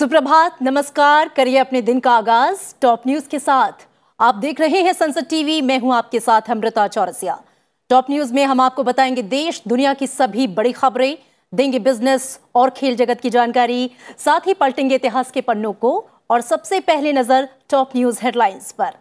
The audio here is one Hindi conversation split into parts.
सुप्रभात, नमस्कार, करिए अपने दिन का आगाज़। टॉप न्यूज़ के साथ, आप देख रहे हैं संसद टीवी, मैं हूँ आपके साथ अमृता चौरसिया। टॉप न्यूज़ में हम आपको बताएँगे देश, दुनिया की सभी बड़ी खबरें, देंगे बिज़नेस और खेल जगत की जानकारी, साथ ही पलटेंगे इतिहास के पन्नों को, और सबसे पहले नज़र टॉप न्यूज़ हेडलाइंस पर।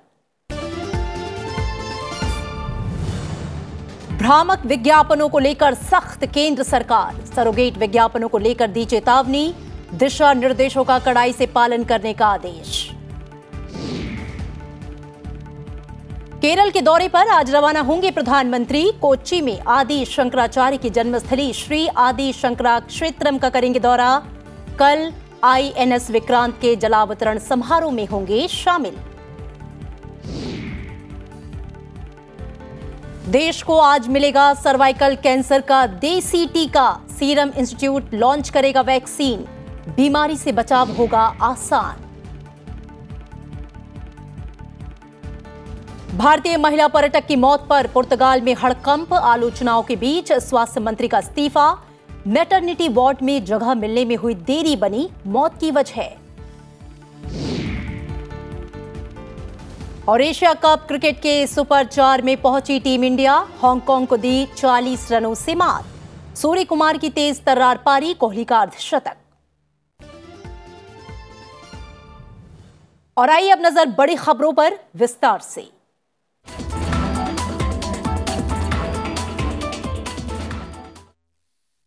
भ्रामक विज्ञापनों को लेकर सख्त केंद्र सरकार, सरोगेट विज्ञापनों को लेकर दी चेतावनी दिशा निर्देशों का कड़ाई से पालन करने का आदेश। केरल के दौरे पर आज रवाना होंगे प्रधानमंत्री। कोच्चि में आदि शंकराचार्य की जन्मस्थली श्री आदि शंकरा क्षेत्रम का करेंगे दौरा। कल आईएनएस विक्रांत के जलावतरण समारोह में होंगे शामिल। देश को आज मिलेगा सर्वाइकल कैंसर का देसी टीका। सीरम इंस्टीट्यूट लॉन्च करेगा वैक्सीन। बीमारी से बचाव होगा आसान। भारतीय महिला पर्यटक की मौत पर पुर्तगाल में हड़कंप, आलोचनाओं के बीच स्वास्थ्य मंत्री का इस्तीफा। मैटरनिटी वार्ड में जगह मिलने में हुई देरी बनी, मौत की वजह। और एशिया कप क्रिकेट के सुपर चार में पहुँची टीम इंडिया, हांगकांग को दी 40 रनों से मात। सूर्य कुमार की तेज तर्रार पारी, कोहली का अर्धशतक। और आइए अब नज़र बड़ी खबरों पर विस्तार से।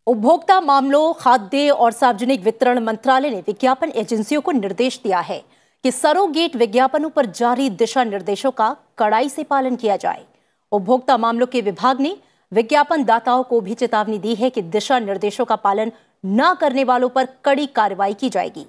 उपभोक्ता मामलों, खाद्य और सार्वजनिक वितरण मंत्रालय ने विज्ञापन एजेंसियों को निर्देश दिया है कि सरोगेट विज्ञापनों पर जारी दिशा निर्देशों का कड़ाई से पालन किया जाए। उपभोक्ता मामलों के विभाग ने विज्ञापन दाताओं को भी चेतावनी दी है कि दिशा निर्देशों का पालन न करने वालों पर कड़ी कार्रवाई की जाएगी।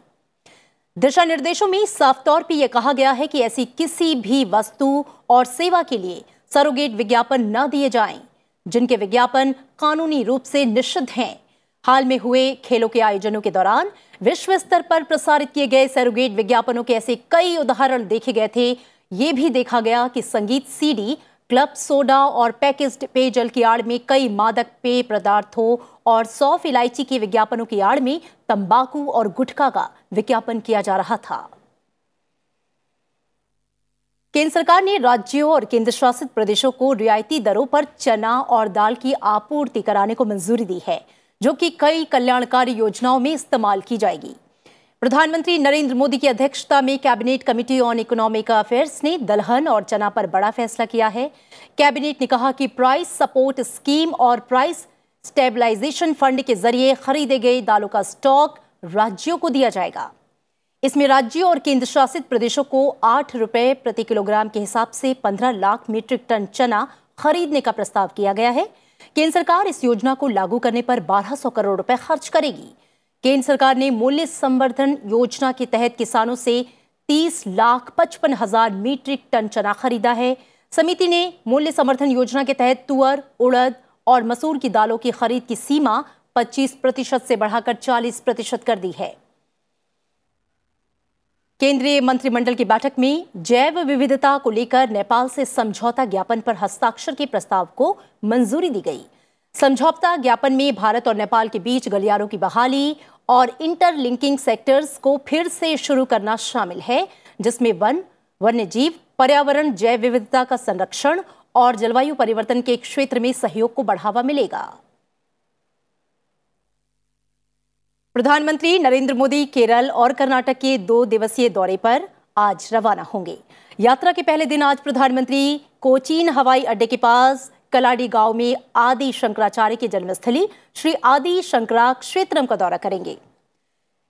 दिशा निर्देशों में साफ़ तौर पर यह कहा गया है कि ऐसी किसी भी वस्तु और सेवा के लिए सरोगेट विज्ञापन न दिए जाएँ, जिनके विज्ञापन कानूनी रूप से निषिद्ध हैं। हाल में हुए खेलों के आयोजनों के दौरान विश्व स्तर पर प्रसारित किए गए सरोगेट विज्ञापनों के ऐसे कई उदाहरण देखे गए थे। ये भी देखा गया कि संगीत सीडी क्लब, सोडा और पैकेज्ड पेयजल की आड़ में कई मादक पेय पदार्थों और सौफ इलायची के विज्ञापनों की आड़ में तंबाकू और गुटखा का विज्ञापन किया जा रहा था। केंद्र सरकार ने राज्यों और केंद्र शासित प्रदेशों को रियायती दरों पर चना और दाल की आपूर्ति कराने को मंजूरी दी है, जो कि कई कल्याणकारी योजनाओं में इस्तेमाल की जाएगी। प्रधानमंत्री नरेंद्र मोदी की अध्यक्षता में cabinet committee on economic affairs ने दलहन और चना पर बड़ा फैसला किया है। कैबिनेट ने कहा कि प्राइस सपोर्ट स्कीम और प्राइस स्टेबलाइजेशन फंड के ज़रिए खरीदे गए दालों का स्टॉक राज्यों को दिया जाएगा। इसमें राज्यों और केंद्र शासित प्रदेशों को आठ रुपए प्रति किलोग्राम के हिसाब से पंद्रह लाख मीट्रिक टन चना खरीदने का प्रस्ताव किया गया है। केंद्र सरकार इस योजना को लागू करने पर 1200 करोड़ रुपए खर्च करेगी। केंद्र सरकार ने मूल्य संवर्धन योजना के तहत किसानों से 30 लाख पचपन हज़ार मीट्रिक टन चना खरीदा है। समिति ने मूल्य समर्थन योजना के तहत तुअर, उड़द और मसूर की दालों की खरीद की सीमा 25 प्रतिशत से बढ़ाकर 40 प्रतिशत कर दी है। केंद्रीय मंत्रिमंडल की बैठक में जैव विविधता को लेकर नेपाल से समझौता ज्ञापन पर हस्ताक्षर के प्रस्ताव को मंजूरी दी गई। समझौता ज्ञापन में भारत और नेपाल के बीच गलियारों की बहाली और इंटरलिंकिंग सेक्टर्स को फिर से शुरू करना शामिल है, जिसमें वन, वन्यजीव, पर्यावरण, जैव विविधता का संरक्षण और जलवायु परिवर्तन के क्षेत्र में सहयोग को बढ़ावा मिलेगा। प्रधानमंत्री नरेंद्र मोदी केरल और कर्नाटक के दो दिवसीय दौरे पर आज रवाना होंगे। यात्रा के पहले दिन आज प्रधानमंत्री कोचीन हवाई अड्डे के पास कलाडी गाँव में आदि शंकराचार्य की जन्मस्थली श्री आदि शंकरा क्षेत्रम का दौरा करेंगे।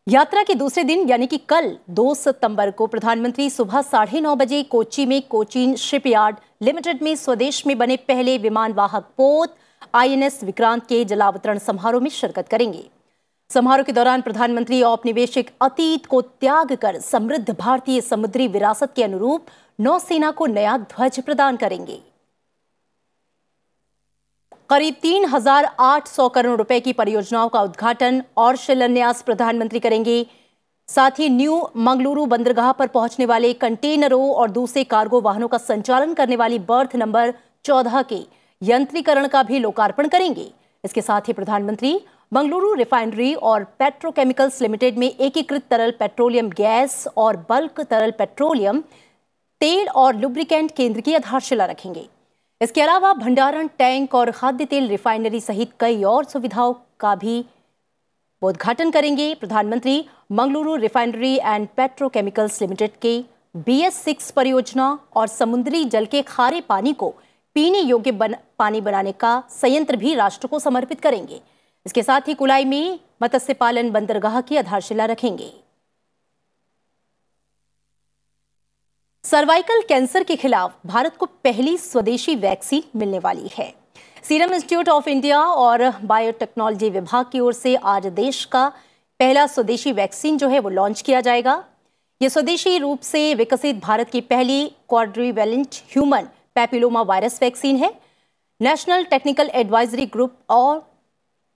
यात्रा के दूसरे दिन, यानी कि कल 2 सितंबर को प्रधानमंत्री सुबह साढ़े नौ बजे कोची में कोचीन शिपयार्ड लिमिटेड में स्वदेश में बने पहले विमान वाहक पोत, आईएनएस विक्रांत के जलावतरण समारोह में शिरकत करेंगे। समारोह के दौरान प्रधानमंत्री औपनिवेशिक अतीत को त्याग कर समृद्ध भारतीय समुद्री विरासत के अनुरूप नौसेना को नया ध्वज प्रदान करेंगे। करीब तीन हज़ार आठ सौ करोड़ रुपए की परियोजनाओं का उद्घाटन और शिलान्यास प्रधानमंत्री करेंगे। साथ ही न्यू मंगलुरु बंदरगाह पर पहुँचने वाले कंटेनरों और दूसरे कार्गो वाहनों का संचालन करने वाली बर्थ नंबर चौदह के यंत्रीकरण का भी लोकार्पण करेंगे। इसके साथ ही प्रधानमंत्री मंगलुरु रिफाइनरी और पेट्रोकेमिकल्स लिमिटेड में एकीकृत तरल पेट्रोलियम गैस और बल्क तरल पेट्रोलियम, तेल और लुब्रिकेंट केंद्र की आधारशिला रखेंगे। इसके अलावा भंडारण टैंक और खाद्य तेल रिफाइनरी सहित कई और सुविधाओं का भी उद्घाटन करेंगे। प्रधानमंत्री Mangaluru refinery and petrochemicals limited के बी एस सिक्स परियोजना और समुद्री जल के खारे पानी को पीने योग्य बन, पानी बनाने का संयंत्र भी राष्ट्र को समर्पित करेंगे। इसके साथ ही कुलाई में मत्स्य पालन बंदरगाह की आधारशिला रखेंगे। सर्वाइकल कैंसर के खिलाफ भारत को पहली स्वदेशी वैक्सीन मिलने वाली है। सीरम इंस्टीट्यूट ऑफ़ इंडिया और बायोटेक्नोलॉजी विभाग की ओर से आज देश का पहला स्वदेशी वैक्सीन जो है वो लॉन्च किया जाएगा। ये स्वदेशी रूप से विकसित भारत की पहली quadrivalent human papilloma virus vaccine है। नेशनल टेक्निकल एडवाइजरी ग्रुप और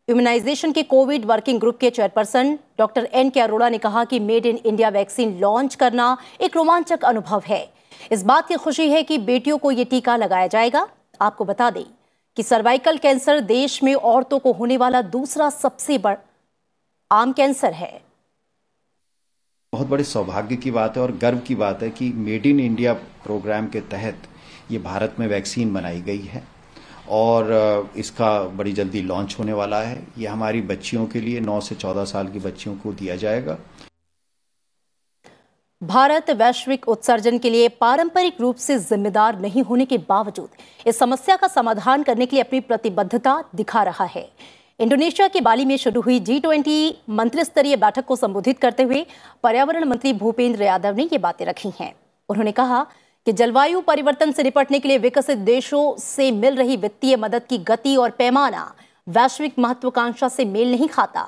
इम्यूनाइजेशन के कोविड वर्किंग ग्रुप के chairperson doctor N K Arora ने कहा कि made in India vaccine launch करना एक रोमांचक अनुभव है। इस बात की खुशी है कि बेटियों को ये टीका लगाया जाएगा। आपको बता दें कि सर्वाइकल कैंसर देश में औरतों को होने वाला दूसरा सबसे बड़ा आम कैंसर है। बहुत बड़े सौभाग्य की बात है और गर्व की बात है कि मेड इन इंडिया प्रोग्राम के तहत ये भारत में वैक्सीन बनाई गई है। और इसका बड़ी जल्दी लॉन्च होने वाला है। ये हमारी बच्चियों के लिए 9 से 14 साल की बच्चियों को दिया जाएगा। भारत वैश्विक उत्सर्जन के लिए पारंपरिक रूप से जिम्मेदार नहीं होने के बावजूद, इस समस्या का समाधान करने के लिए अपनी प्रतिबद्धता दिखा रहा है। इंडोनेशिया के बाली में शुरू हुई जी ट्वेंटी मंत्री स्तरीय बैठक को संबोधित करते हुए पर्यावरण मंत्री भूपेंद्र यादव ने ये बातें रखी हैं। उन्होंने कहा कि जलवायु परिवर्तन से निपटने के लिए विकसित देशों से मिल रही वित्तीय मदद की गति और पैमाना वैश्विक महत्वाकांक्षा से मेल नहीं खाता।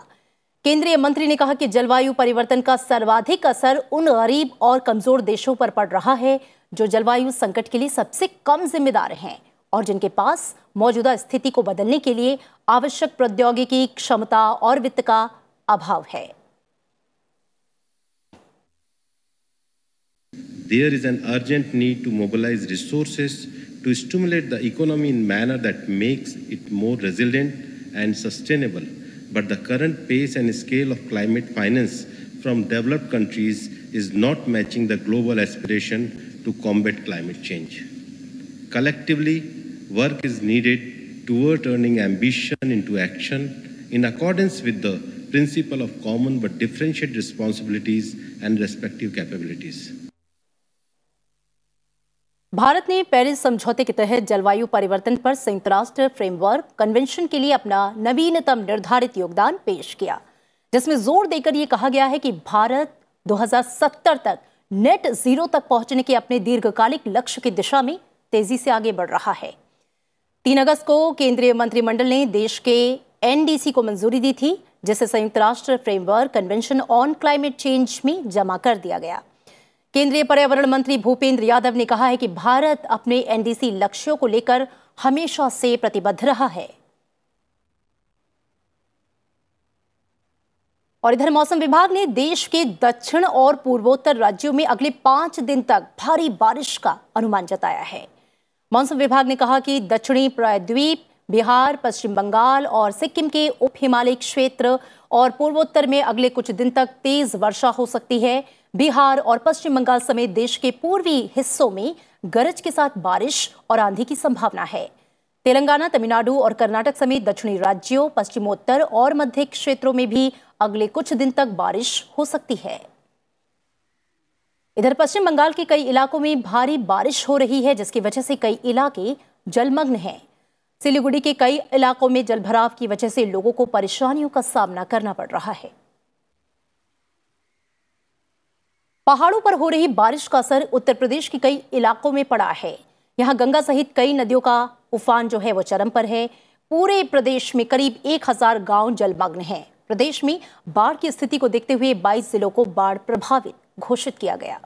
केंद्रीय मंत्री ने कहा कि जलवायु परिवर्तन का सर्वाधिक असर उन गरीब और कमज़ोर देशों पर पड़ रहा है, जो जलवायु संकट के लिए सबसे कम जिम्मेदार हैं और जिनके पास मौजूदा स्थिति को बदलने के लिए आवश्यक प्रौद्योगिकी, क्षमता और वित्त का अभाव है। There is an urgent need to mobilize resources to stimulate the economy in a manner that makes it more resilient and sustainable. But the current pace and scale of climate finance from developed countries is not matching the global aspiration to combat climate change. Collectively, work is needed toward turning ambition into action in accordance with the principle of common but differentiated responsibilities and respective capabilities. Bharat ने पेरिस समझौते के तहत जलवायु परिवर्तन पर संयुक्त राष्ट्र फ्रेमवर्क कन्वेंशन के लिए अपना नवीनतम निर्धारित योगदान पेश किया, जिसमें ज़ोर देकर यह कहा गया है कि भारत 2070 तक नेट ज़ीरो तक पहुँचने के अपने दीर्घकालिक लक्ष्य की दिशा में तेज़ी से आगे बढ़ रहा है। तीन अगस्त को केंद्रीय मंत्रिमंडल ने देश के एनडीसी को मंजूरी दी थी, जिसे संयुक्त राष्ट्र framework convention on climate change में जमा कर दिया गया। केंद्रीय पर्यावरण मंत्री भूपेंद्र यादव ने कहा है कि भारत अपने एनडीसी लक्ष्यों को लेकर हमेशा से प्रतिबद्ध रहा है। और इधर मौसम विभाग ने देश के दक्षिण और पूर्वोत्तर राज्यों में अगले पाँच दिन तक भारी बारिश का अनुमान जताया है। मौसम विभाग ने कहा कि दक्षिणी प्रायद्वीप बिहार, पश्चिम बंगाल और सिक्किम के उप हिमालय क्षेत्र और पूर्वोत्तर में अगले कुछ दिन तक तेज वर्षा हो सकती है। बिहार और पश्चिम बंगाल समेत देश के पूर्वी हिस्सों में गरज के साथ बारिश और आंधी की संभावना है। तेलंगाना, तमिलनाडु और कर्नाटक समेत दक्षिणी राज्यों, पश्चिमोत्तर और मध्य क्षेत्रों में भी अगले कुछ दिन तक बारिश हो सकती है। इधर पश्चिम बंगाल के कई इलाकों में भारी बारिश हो रही है, जिसकी वजह से कई इलाके जलमग्न हैं। सिलीगुड़ी के कई इलाकों में जलभराव की वजह से लोगों को परेशानियों का सामना करना पड़ रहा है। पहाड़ों पर हो रही बारिश का असर उत्तर प्रदेश के कई इलाकों में पड़ा है। यहाँ गंगा सहित कई नदियों का उफान जो है वो चरम पर है। पूरे प्रदेश में करीब एक हज़ार गाँव जलमग्न हैं। प्रदेश में बाढ़ की स्थिति को देखते हुए 22 जिलों को बाढ़ प्रभावित घोषित किया गया।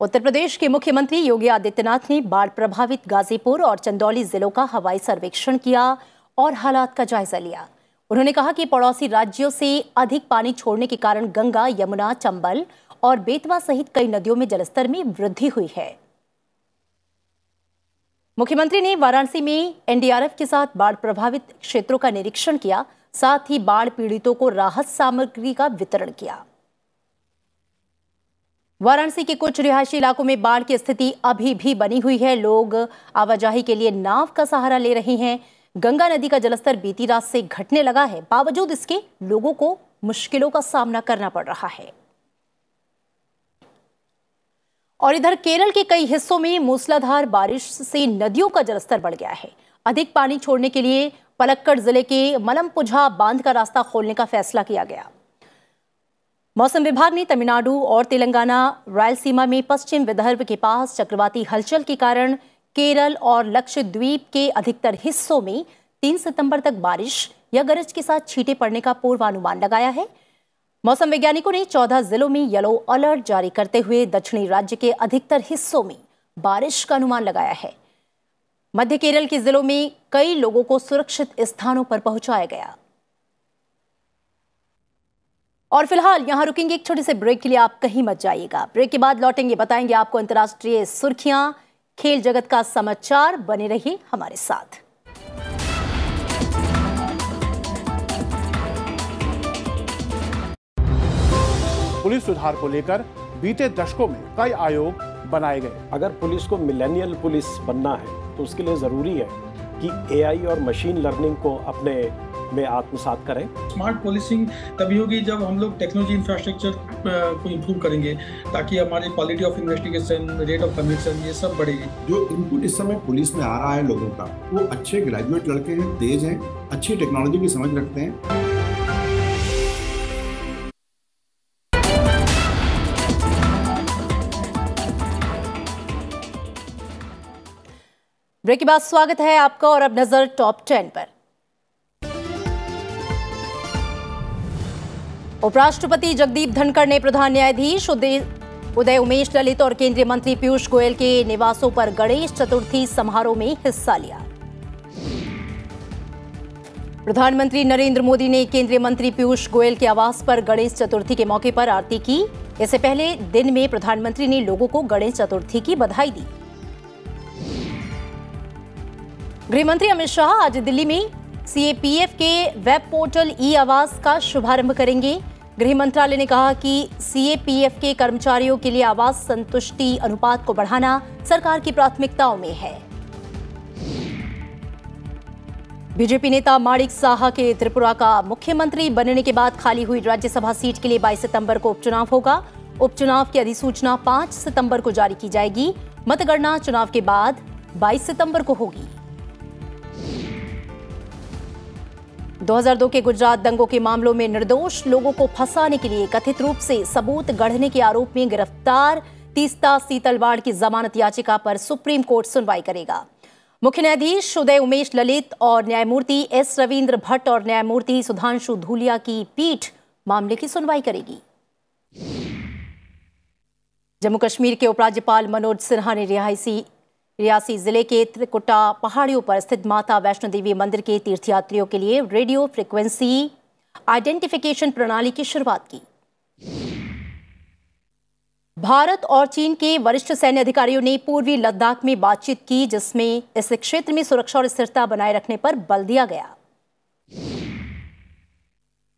उत्तर प्रदेश के मुख्यमंत्री योगी आदित्यनाथ ने बाढ़ प्रभावित गाजीपुर और चंदौली जिलों का हवाई सर्वेक्षण किया और हालात का जायजा लिया। उन्होंने कहा कि पड़ोसी राज्यों से अधिक पानी छोड़ने के कारण गंगा, यमुना, चंबल और बेतवा सहित कई नदियों में जलस्तर में वृद्धि हुई है। मुख्यमंत्री ने वाराणसी में एनडीआरएफ के साथ बाढ़ प्रभावित क्षेत्रों का निरीक्षण किया, साथ ही बाढ़ पीड़ितों को राहत सामग्री का वितरण किया। वाराणसी के कुछ रिहायशी इलाकों में बाढ़ की स्थिति अभी भी बनी हुई है। लोग आवाजाही के लिए नाव का सहारा ले रहे हैं। गंगा नदी का जलस्तर बीती रात से घटने लगा है। बावजूद इसके लोगों को मुश्किलों का सामना करना पड़ रहा है। और इधर केरल के कई हिस्सों में मूसलाधार बारिश से नदियों का जलस्तर बढ़ गया है। अधिक पानी छोड़ने के लिए पलक्कड़ ज़िले के मलमपुझा बाँध का रास्ता खोलने का फैसला किया गया। मौसम विभाग ने तमिलनाडु और तेलंगाना रायलसीमा में पश्चिम विदर्भ के पास चक्रवाती हलचल के कारण केरल और लक्षद्वीप के अधिकतर हिस्सों में तीन सितंबर तक बारिश या गरज के साथ छींटे पड़ने का पूर्वानुमान लगाया है। मौसम वैज्ञानिकों ने चौदह जिलों में येलो अलर्ट जारी करते हुए दक्षिणी राज्य के अधिकतर हिस्सों में बारिश का अनुमान लगाया है। मध्य केरल के जिलों में कई लोगों को सुरक्षित स्थानों पर पहुँचाया गया। और फ़िलहाल यहाँ रुकेंगे एक छोटे से ब्रेक के लिए, आप कहीं मत जाइएगा। ब्रेक के बाद लौटेंगे, बताएँगे आपको अंतर्राष्ट्रीय सुर्खियाँ। खेल जगत का समाचार, बने रहिए हमारे साथ। पुलिस सुधार को लेकर बीते दशकों में कई आयोग बनाए गए। अगर पुलिस को मिलेनियल पुलिस बनना है तो उसके लिए ज़रूरी है कि एआई और मशीन लर्निंग को अपने में आत्मसात करें। स्मार्ट पुलिसिंग तभी होगी जब हम लोग टेक्नोलॉजी इंफ्रास्ट्रक्चर को इम्प्रूव करेंगे ताकि हमारी quality of investigation rate of conviction ये सब बढ़ेगी। जो इनपुट इस समय पुलिस में आ रहा है लोगों का वो अच्छे ग्रेजुएट लड़के हैं तेज हैं अच्छी टेक्नोलॉजी की समझ रखते हैं। ब्रेक के बाद स्वागत है आपका और अब नज़र टॉप टेन पर। उपराष्ट्रपति जगदीप धनखड़ ने प्रधान न्यायाधीश उदय उमेश ललित और केंद्रीय मंत्री पीयूष गोयल के निवासों पर गणेश चतुर्थी समारोह में हिस्सा लिया। प्रधानमंत्री नरेंद्र मोदी ने केंद्रीय मंत्री पीयूष गोयल के आवास पर गणेश चतुर्थी के मौके पर आरती की। इससे पहले दिन में प्रधानमंत्री ने लोगों को गणेश चतुर्थी की बधाई दी। गृहमंत्री अमित शाह आज दिल्ली में सीएपीएफ के वेब पोर्टल ई आवास का शुभारंभ करेंगे। गृह मंत्रालय ने कहा कि सीएपीएफ के कर्मचारियों के लिए आवास संतुष्टि अनुपात को बढ़ाना सरकार की प्राथमिकताओं में है। बीजेपी नेता माणिक साहा के त्रिपुरा का मुख्यमंत्री बनने के बाद खाली हुई राज्यसभा सीट के लिए 22 सितंबर को उपचुनाव होगा। उपचुनाव की अधिसूचना 5 सितंबर को जारी की जाएगी। मतगणना चुनाव के बाद 22 सितंबर को होगी। 2002 के गुजरात दंगों के मामलों में निर्दोष लोगों को फंसाने के लिए कथित रूप से सबूत गढ़ने के आरोप में गिरफ़्तार तीस्ता सीतलवाड़ की जमानत याचिका पर सुप्रीम कोर्ट सुनवाई करेगा। मुख्य न्यायाधीश उदय उमेश ललित और न्यायमूर्ति एस रविंद्र भट्ट और न्यायमूर्ति सुधांशु धूलिया की पीठ मामले की सुनवाई करेगी। जम्मू कश्मीर के उपराज्यपाल मनोज सिन्हा ने रिहायशी रियासी ज़िले के त्रिकुटा पहाड़ियों पर स्थित माता वैष्णो देवी मंदिर के तीर्थयात्रियों के लिए रेडियो फ्रिक्वेंसी आइडेंटिफिकेशन प्रणाली की शुरुआत की। भारत और चीन के वरिष्ठ सैन्य अधिकारियों ने पूर्वी लद्दाख में बातचीत की, जिसमें इस क्षेत्र में सुरक्षा और स्थिरता बनाए रखने पर बल दिया गया।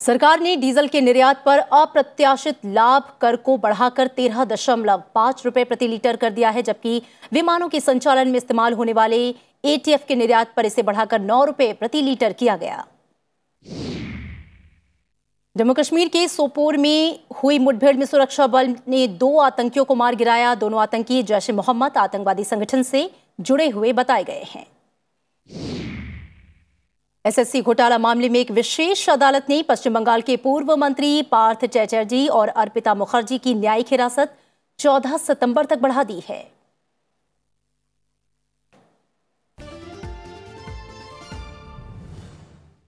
सरकार ने डीजल के निर्यात पर अप्रत्याशित लाभ कर को बढ़ाकर तेरह दशमलव पाँच रुपए प्रति लीटर कर दिया है, जबकि विमानों के संचालन में इस्तेमाल होने वाले एटीएफ के निर्यात पर इसे बढ़ाकर नौ रुपए प्रति लीटर किया गया। जम्मू कश्मीर के सोपोर में हुई मुठभेड़ में सुरक्षा बल ने दो आतंकियों को मार गिराया। दोनों आतंकी जैश ए मोहम्मद आतंकवादी संगठन से जुड़े हुए बताए गए हैं। एसएससी घोटाला मामले में एक विशेष अदालत ने पश्चिम बंगाल के पूर्व मंत्री पार्थ चैटर्जी और अर्पिता मुखर्जी की न्यायिक हिरासत 14 सितंबर तक बढ़ा दी है।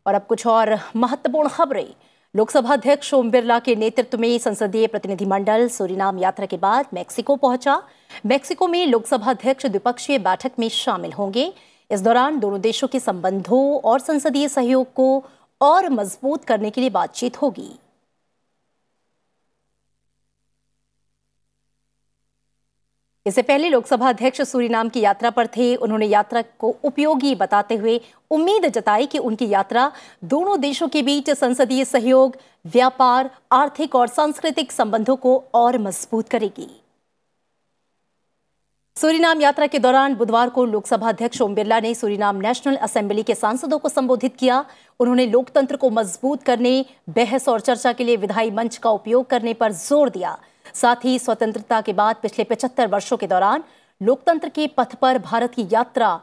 और अब कुछ और महत्वपूर्ण खबरें। लोकसभा अध्यक्ष ओम बिरला के नेतृत्व में संसदीय प्रतिनिधिमंडल सूरीनाम यात्रा के बाद मैक्सिको पहुँचा। मैक्सिको में लोकसभा अध्यक्ष द्विपक्षीय बैठक में शामिल होंगे। इस दौरान दोनों देशों के संबंधों और संसदीय सहयोग को और मज़बूत करने के लिए बातचीत होगी। इससे पहले लोकसभा अध्यक्ष सूरीनाम की यात्रा पर थे। उन्होंने यात्रा को उपयोगी बताते हुए उम्मीद जताई कि उनकी यात्रा दोनों देशों के बीच संसदीय सहयोग, व्यापार, आर्थिक और सांस्कृतिक संबंधों को और मज़बूत करेगी। सूरीनाम यात्रा के दौरान बुधवार को लोकसभा अध्यक्ष ओम बिरला ने सूरीनाम नेशनल असेंबली के सांसदों को संबोधित किया। उन्होंने लोकतंत्र को मज़बूत करने, बहस और चर्चा के लिए विधायी मंच का उपयोग करने पर ज़ोर दिया। साथ ही स्वतंत्रता के बाद पिछले पचहत्तर वर्षों के दौरान लोकतंत्र के पथ पर भारत की यात्रा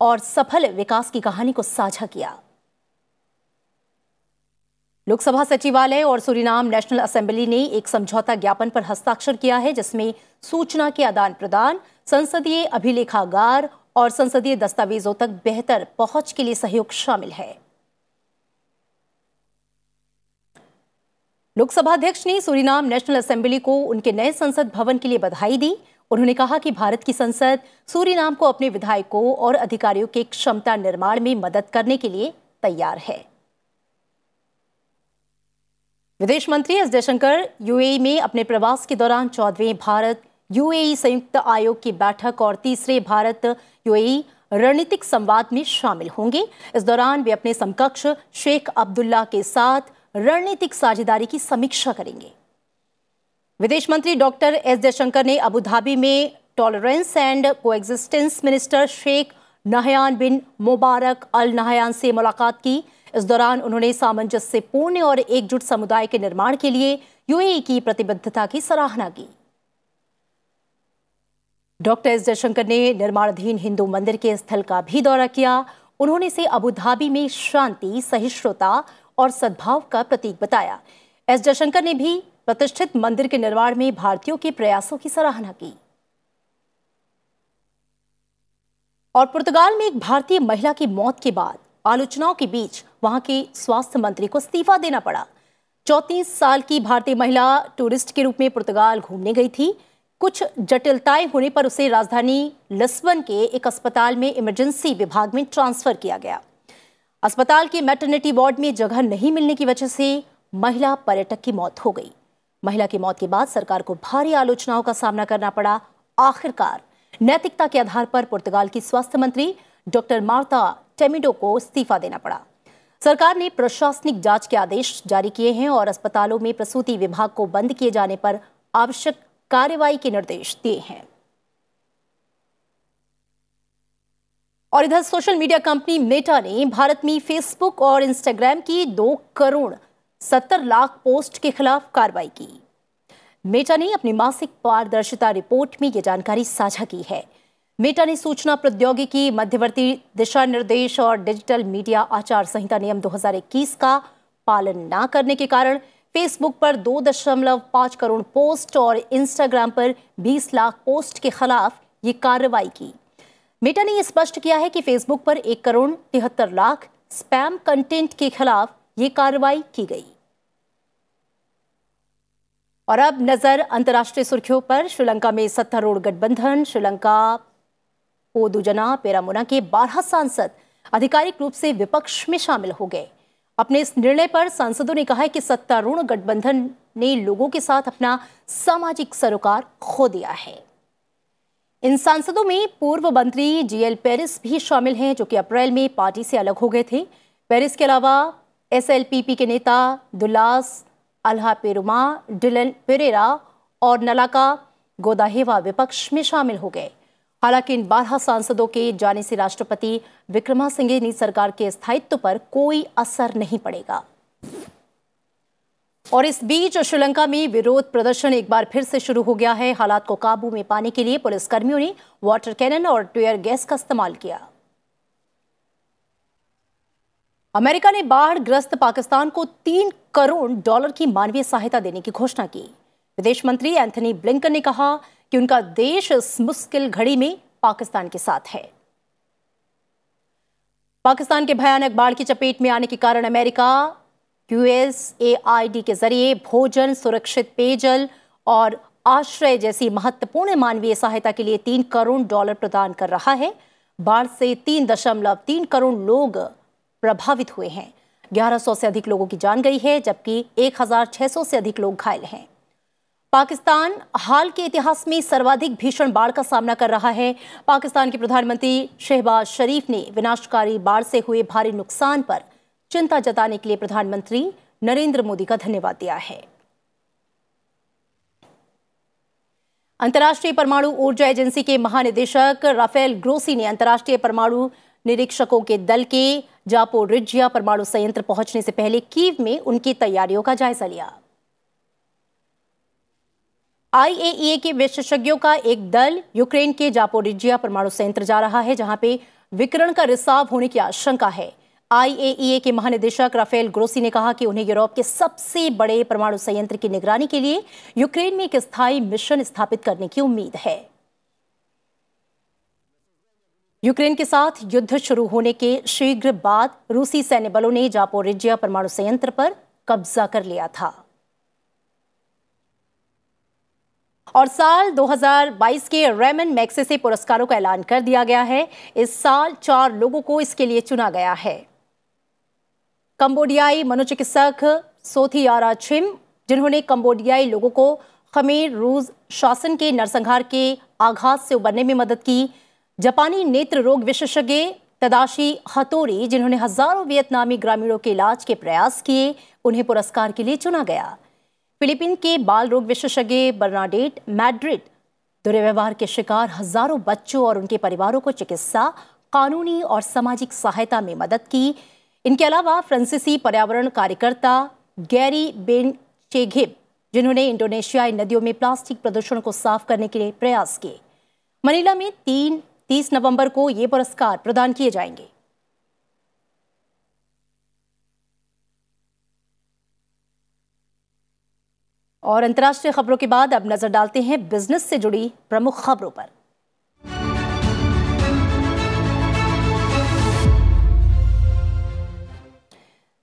और सफल विकास की कहानी को साझा किया। लोकसभा सचिवालय और सुरीनाम नेशनल असेंबली ने एक समझौता ज्ञापन पर हस्ताक्षर किया है, जिसमें सूचना के आदान प्रदान संसदीय अभिलेखागार और संसदीय दस्तावेजों तक बेहतर पहुँच के लिए सहयोग शामिल है। लोकसभा अध्यक्ष ने सूरीनाम नेशनल असेंबली को उनके नए संसद भवन के लिए बधाई दी। उन्होंने कहा कि भारत की संसद सूरीनाम को अपने विधायकों और अधिकारियों के क्षमता निर्माण में मदद करने के लिए तैयार है। विदेश मंत्री एस जयशंकर यूएई में अपने प्रवास के दौरान चौदहवें भारत यूएई संयुक्त आयोग की बैठक और तीसरे भारत यूएई रणनीतिक संवाद में शामिल होंगे। इस दौरान वे अपने समकक्ष शेख अब्दुल्ला के साथ रणनीतिक साझेदारी की समीक्षा करेंगे। विदेश मंत्री डॉक्टर एस जयशंकर ने अबू धाबी में tolerance and coexistence minister Sheikh Nahyan bin Mubarak al Nahyan से मुलाकात की। इस दौरान उन्होंने सामंजस्यपूर्ण और एकजुट समुदाय के निर्माण के लिए यूएई की प्रतिबद्धता की सराहना की। डॉक्टर एस जयशंकर ने निर्माणाधीन हिंदू मंदिर के स्थल का भी दौरा किया। उन्होंने इसे अबुधाबी में शांति, सहिष्णुता और सद्भाव का प्रतीक बताया। एस जयशंकर ने भी प्रतिष्ठित मंदिर के निर्माण में भारतीयों के प्रयासों की सराहना की। और पुर्तगाल में एक भारतीय महिला की मौत के बाद आलोचनाओं के बीच वहाँ के स्वास्थ्य मंत्री को इस्तीफा देना पड़ा। चौतीस साल की भारतीय महिला टूरिस्ट के रूप में पुर्तगाल घूमने गई थी। कुछ जटिलताएँ होने पर उसे राजधानी लिस्बन के एक अस्पताल में इमरजेंसी विभाग में ट्रांसफ़र किया गया। अस्पताल के मैटरनिटी वार्ड में जगह नहीं मिलने की वजह से महिला पर्यटक की मौत हो गई। महिला की मौत के बाद सरकार को भारी आलोचनाओं का सामना करना पड़ा आखिरकार। नैतिकता के आधार पर पुर्तगाल की स्वास्थ्य मंत्री डॉक्टर मार्ता टेमिडो को इस्तीफा देना पड़ा। सरकार ने प्रशासनिक जाँच के आदेश जारी किए हैं और अस्पतालों में प्रसूति विभाग को बंद किए जाने पर आवश्यक कार्रवाई के निर्देश दिए हैं। और इधर सोशल मीडिया कंपनी मेटा ने भारत में फेसबुक और इंस्टाग्राम की दो करोड़ सत्तर लाख पोस्ट के खिलाफ कार्रवाई की। मेटा ने अपनी मासिक पारदर्शिता रिपोर्ट में यह जानकारी साझा की है। मेटा ने सूचना प्रौद्योगिकी, मध्यवर्ती दिशा निर्देश और डिजिटल मीडिया आचार संहिता नियम 2021 का पालन न करने के कारण फेसबुक पर दो दशमलव पाँच करोड़ पोस्ट और इंस्टाग्राम पर 20 लाख पोस्ट के खिलाफ ये कार्रवाई की। मेटा ने यह स्पष्ट किया है कि फेसबुक पर एक करोड़ तिहत्तर लाख स्पैम कंटेंट के खिलाफ ये कार्रवाई की गई। और अब नज़र अंतर्राष्ट्रीय सुर्खियों पर, श्रीलंका में सत्तारूढ़ गठबंधन, श्रीलंका पोदुजना पेरामुना के बारह सांसद आधिकारिक रूप से विपक्ष में शामिल हो गए। अपने इस निर्णय पर सांसदों ने कहा है कि सत्तारूढ़ गठबंधन ने लोगों के साथ अपना सामाजिक सरोकार खो दिया है। इन सांसदों में पूर्व मंत्री जीएल पेरिस भी शामिल हैं, जो कि अप्रैल में पार्टी से अलग हो गए थे। पेरिस के अलावा एसएलपीपी के नेता दुलास अल्हा पेरुमा डिलन पेरेरा और नलाका गोदाहेवा विपक्ष में शामिल हो गए। हालाँकि इन बारह सांसदों के जाने से राष्ट्रपति विक्रमा विक्रमासिंघे सरकार के स्थायित्व पर कोई असर नहीं पड़ेगा। और इस बीच श्रीलंका में विरोध प्रदर्शन एक बार फिर से शुरू हो गया है। हालात को काबू में पाने के लिए पुलिसकर्मियों ने वाटर कैनन और टेयर गैस का इस्तेमाल किया। अमेरिका ने बाढ़ ग्रस्त पाकिस्तान को तीन करोड़ डॉलर की मानवीय सहायता देने की घोषणा की। विदेश मंत्री एंथनी ब्लिंकन ने कहा कि उनका देश इस मुश्किल घड़ी में पाकिस्तान के साथ है। पाकिस्तान के भयानक बाढ़ की चपेट में आने के कारण अमेरिका यूएसएआईडी के ज़रिए भोजन, सुरक्षित पेयजल और आश्रय जैसी महत्वपूर्ण मानवीय सहायता के लिए तीन करोड़ डॉलर प्रदान कर रहा है। बाढ़ से तीन दशमलव तीन करोड़ लोग प्रभावित हुए हैं। 1100 से अधिक लोगों की जान गई है, जबकि 1600 से अधिक लोग घायल हैं। पाकिस्तान हाल के इतिहास में सर्वाधिक भीषण बाढ़ का सामना कर रहा है। पाकिस्तान के प्रधानमंत्री शहबाज शरीफ ने विनाशकारी बाढ़ से हुए भारी नुकसान पर चिंता जताने के लिए प्रधानमंत्री नरेंद्र मोदी का धन्यवाद दिया है। अंतर्राष्ट्रीय परमाणु ऊर्जा एजेंसी के महानिदेशक राफेल ग्रोसी ने अंतर्राष्ट्रीय परमाणु निरीक्षकों के दल के जापोरिजिया परमाणु संयंत्र पहुँचने से पहले कीव में उनकी तैयारियों का जायजा लिया। आईएईए के विशेषज्ञों का एक दल यूक्रेन के जापोरिजिया परमाणु संयंत्र जा रहा है, जहाँ पे विकरण का रिसाव होने की आशंका है। आईएईए के महानिदेशक राफेल ग्रोसी ने कहा कि उन्हें यूरोप के सबसे बड़े परमाणु संयंत्र की निगरानी के लिए यूक्रेन में एक स्थायी मिशन स्थापित करने की उम्मीद है। यूक्रेन के साथ युद्ध शुरू होने के शीघ्र बाद रूसी सैन्य बलों ने जापोरिजिया परमाणु संयंत्र पर कब्जा कर लिया था। और साल 2022 के रेमन मैक्सेसे पुरस्कारों का ऐलान कर दिया गया है। इस साल चार लोगों को इसके लिए चुना गया है। कंबोडियाई मनोचिकित्सक सोथियारा छिम, जिन्होंने कंबोडियाई लोगों को खमीर रूस शासन के नरसंहार के आघात से उबरने में मदद की। जापानी नेत्र रोग विशेषज्ञ तदाशी हतोरी, जिन्होंने हज़ारों वियतनामी ग्रामीणों के इलाज के प्रयास किए, उन्हें पुरस्कार के लिए चुना गया। फिलीपीन के बाल रोग विशेषज्ञ बर्नाडेट मैड्रिड, दुर्व्यवहार के शिकार हज़ारों बच्चों और उनके परिवारों को चिकित्सा, कानूनी और सामाजिक सहायता में मदद की। इनके अलावा फ्रांसीसी पर्यावरण कार्यकर्ता गैरी बेन चेघिब, जिन्होंने इंडोनेशियाई नदियों में प्लास्टिक प्रदूषण को साफ़ करने के लिए प्रयास किए। मनीला में तीन, तीस नवंबर को ये पुरस्कार प्रदान किए जाएँगे। और अंतर्राष्ट्रीय खबरों के बाद अब नज़र डालते हैं बिज़नेस से जुड़ी प्रमुख खबरों पर।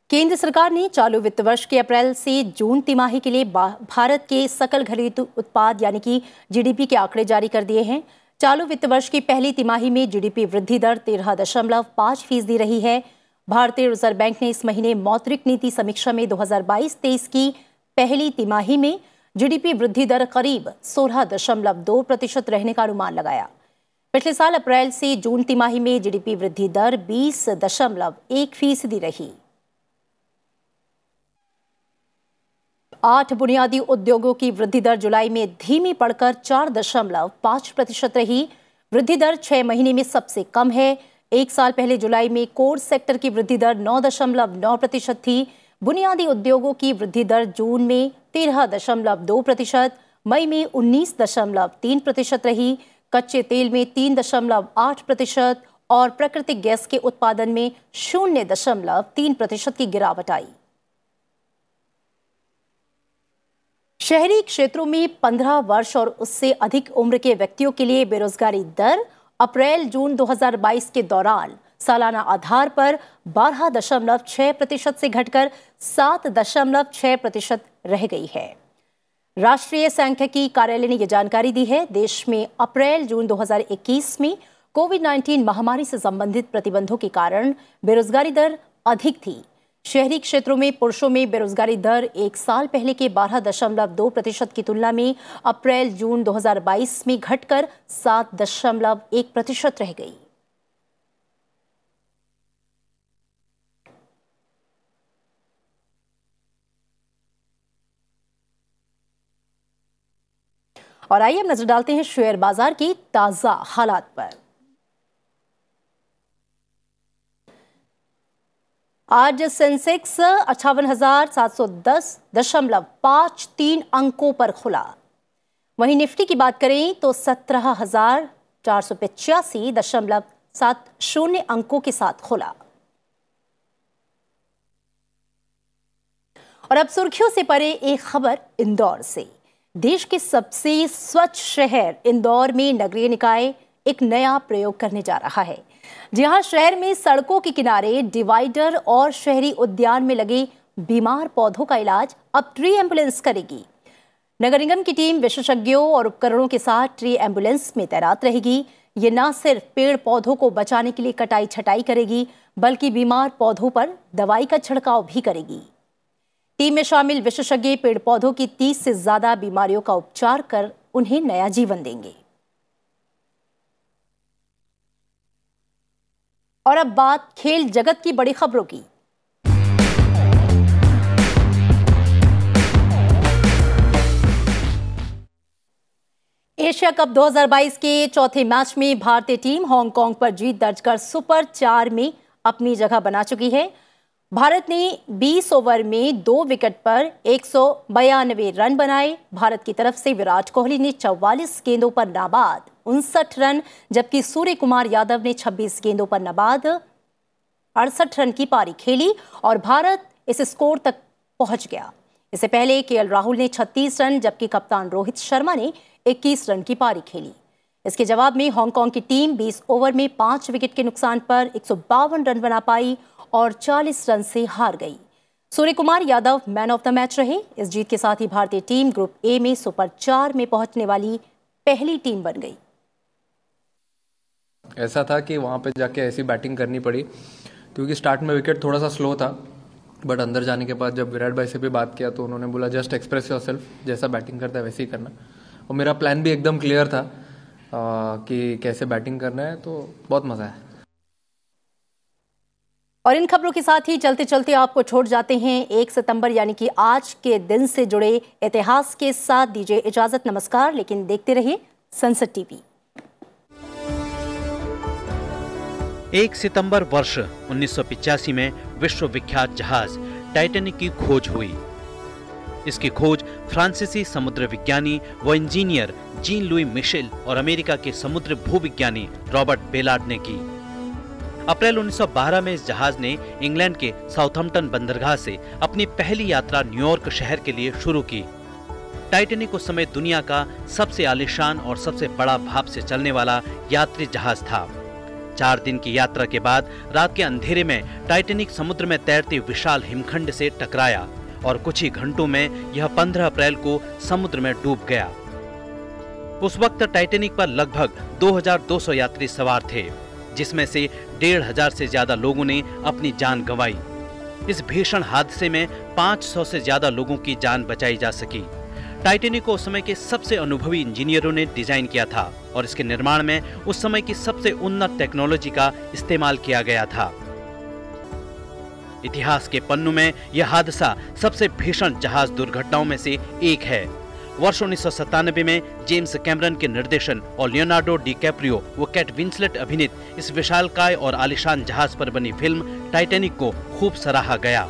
केंद्र सरकार ने चालू वित्त वर्ष के अप्रैल से जून तिमाही के लिए भारत के सकल घरेलू उत्पाद यानी कि जीडीपी के आंकड़े जारी कर दिए हैं। चालू वित्त वर्ष की पहली तिमाही में जीडीपी वृद्धि दर तेरह दशमलव पाँच फ़ीसदी रही है। भारतीय रिज़र्व बैंक ने इस महीने मौद्रिक नीति समीक्षा में 2022-23 की पहली तिमाही में जीडीपी वृद्धि दर करीब सोलह दशमलव दो प्रतिशत रहने का अनुमान लगाया। पिछले साल अप्रैल से जून तिमाही में जीडीपी वृद्धि दर बीस दशमलव एक फ़ीसदी रही। आठ बुनियादी उद्योगों की वृद्धि दर जुलाई में धीमी पड़कर चार दशमलव पाँच प्रतिशत रही। वृद्धि दर छह महीने में सबसे कम है। एक साल पहले जुलाई में कोर सेक्टर की वृद्धि दर नौ दशमलव नौ प्रतिशत थी। बुनियादी उद्योगों की वृद्धि दर जून में तेरह दशमलव दो प्रतिशत, मई में उन्नीस दशमलव तीन प्रतिशत रही। कच्चे तेल में तीन दशमलव आठ प्रतिशत और प्राकृतिक गैस के उत्पादन में शून्य दशमलव तीन प्रतिशत की गिरावट आई। शहरी क्षेत्रों में 15 वर्ष और उससे अधिक उम्र के व्यक्तियों के लिए बेरोजगारी दर अप्रैल जून 2022 के दौरान सालाना आधार पर बारह दशमलव छह प्रतिशत से घटकर सात दशमलव छह प्रतिशत रह गई है। राष्ट्रीय सांख्यिकी कार्यालय ने यह जानकारी दी है, देश में अप्रैल जून 2021 में कोविड 19 महामारी से संबंधित प्रतिबंधों के कारण बेरोजगारी दर अधिक थी। शहरी क्षेत्रों में पुरुषों में बेरोजगारी दर एक साल पहले के बारह दशमलव दो प्रतिशत की तुलना में अप्रैल जून 2022 में घटकर सात दशमलव एक प्रतिशत रह गई। और आइए हम नज़र डालते हैं शेयर बाज़ार की ताज़ा हालात पर। आज सेंसेक्स अट्ठावन हज़ार सात सौ दस दशमलव पाँच तीन अंकों पर खुला। वहीं निफ्टी की बात करें तो सत्रह हज़ार चार सौ पचासी दशमलव सात शून्य अंकों के साथ खुला। और अब सुर्खियों से परे एक खबर इंदौर से। देश के सबसे स्वच्छ शहर इंदौर में नगरीय निकाय एक नया प्रयोग करने जा रहा है। जहाँ शहर में सड़कों के किनारे डिवाइडर और शहरी उद्यान में लगे बीमार पौधों का इलाज अब ट्री एंबुलेंस करेगी। नगर निगम की टीम विशेषज्ञों और उपकरणों के साथ ट्री एंबुलेंस में तैनात रहेगी। ये न सिर्फ़ पेड़ पौधों को बचाने के लिए कटाई छटाई करेगी, बल्कि बीमार पौधों पर दवाई का छिड़काव भी करेगी। टीम में शामिल विशेषज्ञ पेड़ पौधों की 30 से ज़्यादा बीमारियों का उपचार कर उन्हें नया जीवन देंगे। और अब बात खेल जगत की बड़ी खबरों की। एशिया कप 2022 के चौथे मैच में भारतीय टीम हांगकांग पर जीत दर्ज कर सुपर चार में अपनी जगह बना चुकी है। भारत ने 20 ओवर में दो विकेट पर एक रन बनाए। भारत की तरफ़ से विराट कोहली ने 44 गेंदों पर नाबाद, उनसठ रन, जबकि सूर्य कुमार यादव ने 26 गेंदों पर नाबाद, अड़सठ रन की पारी खेली और भारत इस स्कोर तक पहुँच गया। इससे पहले के राहुल ने 36 रन, जबकि कप्तान रोहित शर्मा ने 21 रन की पारी खेली। इसके जवाब में हांगकांग की टीम 20 ओवर में पाँच विकेट के नुकसान पर एक सौ बावन रन बना पाई और 40 रन से हार गई। Suryakumar Yadav man of the match रहे। इस जीत के साथ ही भारतीय टीम ग्रुप ए में सुपर चार में पहुँचने वाली पहली टीम बन गई। ऐसा था कि वहाँ पे जाके ऐसी बैटिंग करनी पड़ी क्योंकि स्टार्ट में विकेट थोड़ा सा स्लो था बट अंदर जाने के बाद जब विराट भाई से भी बात किया तो उन्होंने बोला जस्ट एक्सप्रेस योर सेल्फ जैसा बैटिंग करता है वैसे ही करना। और मेरा प्लान भी एकदम क्लियर था आ, कि कैसे बैटिंग करना है तो बहुत मज़ा है और इन खबरों के साथ ही चलते चलते आपको छोड़ जाते हैं एक सितंबर, यानी कि आज के दिन से जुड़े इतिहास के साथ। दीजिए इजाज़त, नमस्कार। लेकिन देखते रहिए संसद टीवी। एक सितंबर वर्ष उन्नीस में विश्व विख्यात जहाज़ टाइटेनिक की खोज हुई। इसकी खोज फ्रांसीसी समुद्र विज्ञानी व इंजीनियर जीन लुई मिशेल और अमेरिका के समुद्र भूविज्ञानी रॉबर्ट बेलार्ड ने की। अप्रैल 1912 में इस जहाज़ ने इंग्लैंड के साउथम्पटन बंदरगाह से अपनी पहली यात्रा न्यूयॉर्क शहर के लिए शुरू की। टाइटेनिक उस समय दुनिया का सबसे आलिशान और सबसे बड़ा भाप से चलने वाला यात्री जहाज़ था। चार दिन की यात्रा के बाद रात के अंधेरे में टाइटेनिक समुद्र में तैरते विशाल हिमखंड से टकराया और कुछ ही घंटों में यह 15 अप्रैल को समुद्र में डूब गया। उस वक्त टाइटेनिक पर लगभग 2200 यात्री सवार थे, जिसमें से डेढ़ हज़ार से ज़्यादा लोगों ने अपनी जान गंवाई। इस भीषण हादसे में 500 से ज़्यादा लोगों की जान बचाई जा सकी। टाइटेनिक को उस समय के सबसे अनुभवी इंजीनियरों ने डिज़ाइन किया था और इसके निर्माण में उस समय की सबसे उन्नत टेक्नोलॉजी का इस्तेमाल किया गया था। इतिहास के पन्नों में यह हादसा सबसे भीषण जहाज़ दुर्घटनाओं में से एक है। वर्ष उन्नीस सौ सत्तानवे में जेम्स कैमरन के निर्देशन और लियोनार्डो डी कैप्रियो व कैट विंसलेट अभिनीत इस विशालकाय और आलिशान जहाज़ पर बनी फ़िल्म टाइटेनिक को खूब सराहा गया।